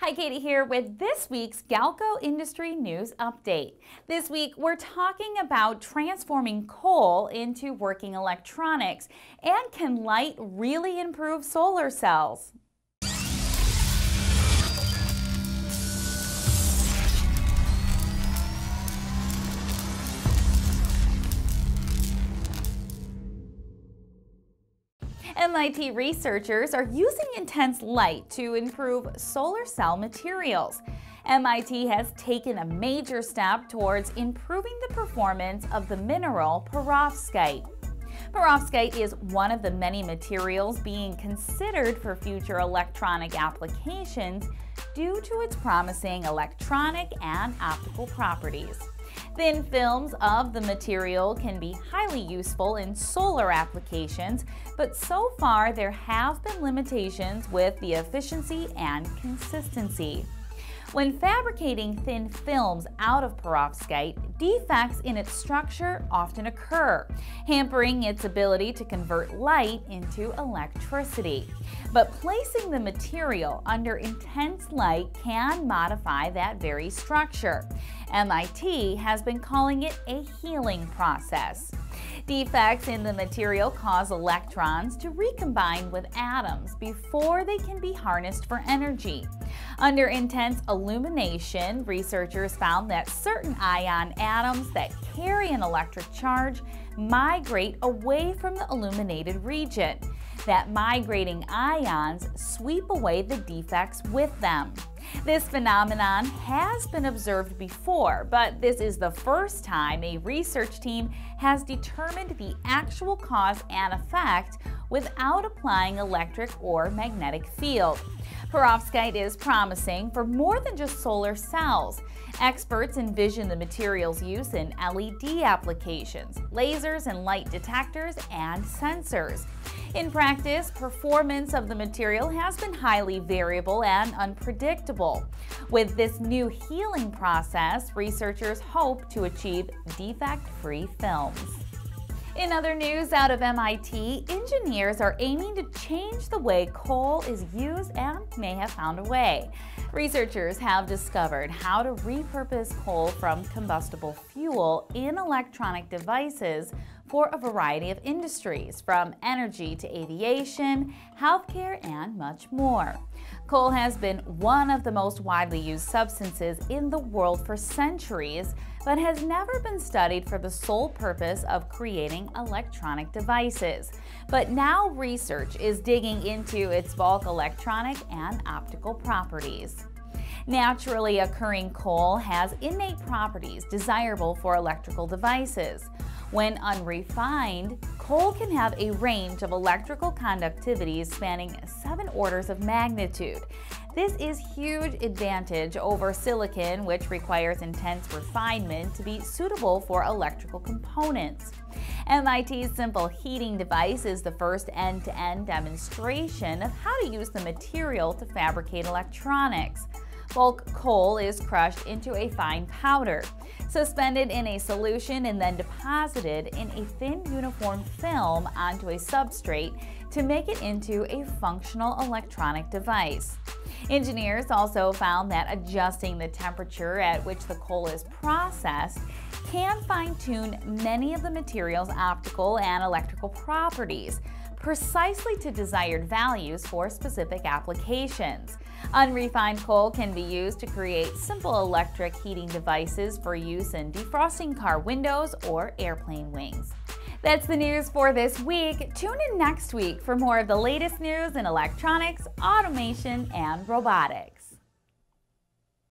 Hi, Katie here with this week's Galco Industry News Update. This week, we're talking about transforming coal into working electronics and can light really improve solar cells? MIT researchers are using intense light to improve solar cell materials. MIT has taken a major step towards improving the performance of the mineral perovskite. Perovskite is one of the many materials being considered for future electronic applications due to its promising electronic and optical properties. Thin films of the material can be highly useful in solar applications, but so far there have been limitations with the efficiency and consistency. When fabricating thin films out of perovskite, defects in its structure often occur, hampering its ability to convert light into electricity. But placing the material under intense light can modify that very structure. MIT has been calling it a healing process. Defects in the material cause electrons to recombine with atoms before they can be harnessed for energy. Under intense illumination, researchers found that certain ion atoms that carry an electric charge migrate away from the illuminated region. That migrating ions sweep away the defects with them. This phenomenon has been observed before, but this is the first time a research team has determined the actual cause and effect without applying electric or magnetic field. Perovskite is promising for more than just solar cells. Experts envision the material's use in LED applications, lasers and light detectors, and sensors. In practice, performance of the material has been highly variable and unpredictable. With this new healing process, researchers hope to achieve defect-free films. In other news out of MIT, engineers are aiming to change the way coal is used and may have found a way. Researchers have discovered how to repurpose coal from combustible fuel in electronic devices for a variety of industries, from energy to aviation, healthcare, and much more. Coal has been one of the most widely used substances in the world for centuries, but has never been studied for the sole purpose of creating electronic devices. But now research is digging into its bulk electronic and optical properties. Naturally occurring coal has innate properties desirable for electrical devices. When unrefined, coal can have a range of electrical conductivities spanning seven orders of magnitude. This is huge advantage over silicon, which requires intense refinement to be suitable for electrical components. MIT's Simple Heating device is the first end-to-end -end demonstration of how to use the material to fabricate electronics. Bulk coal is crushed into a fine powder, suspended in a solution and then deposited in a thin uniform film onto a substrate to make it into a functional electronic device. Engineers also found that adjusting the temperature at which the coal is processed can fine-tune many of the material's optical and electrical properties, precisely to desired values for specific applications. Unrefined coal can be used to create simple electric heating devices for use in defrosting car windows or airplane wings. That's the news for this week. Tune in next week for more of the latest news in electronics, automation, and robotics.